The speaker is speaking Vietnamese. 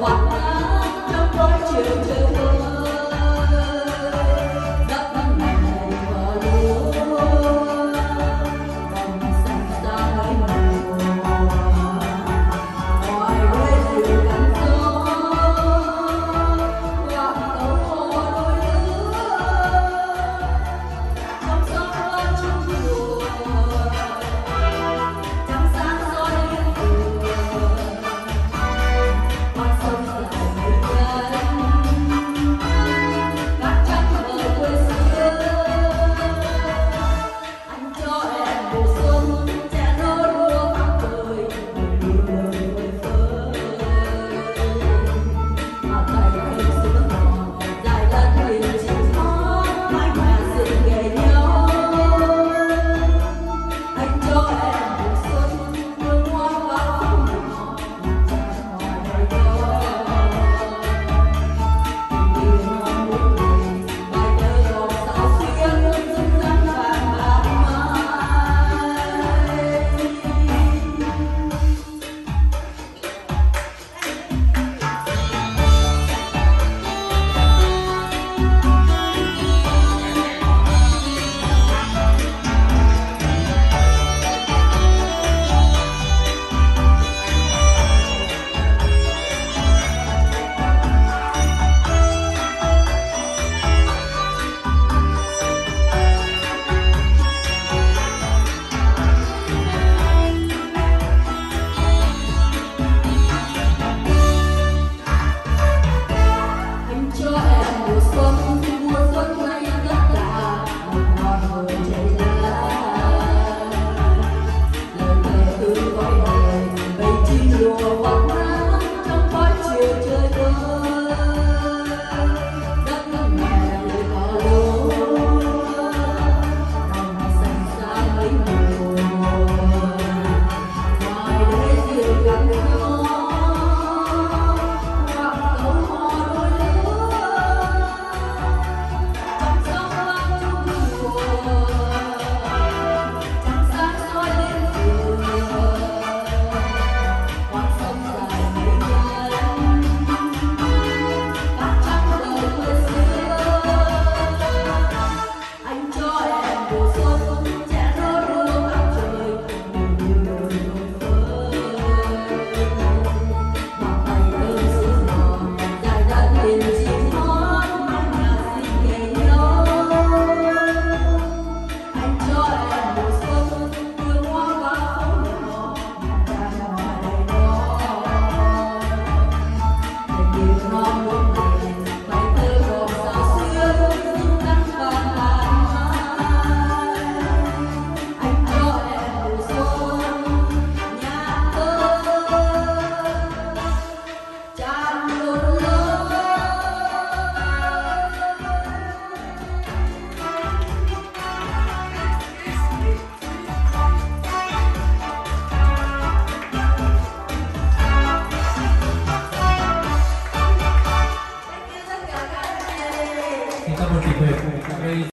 quạt nắng trong đôi chiều trời mưa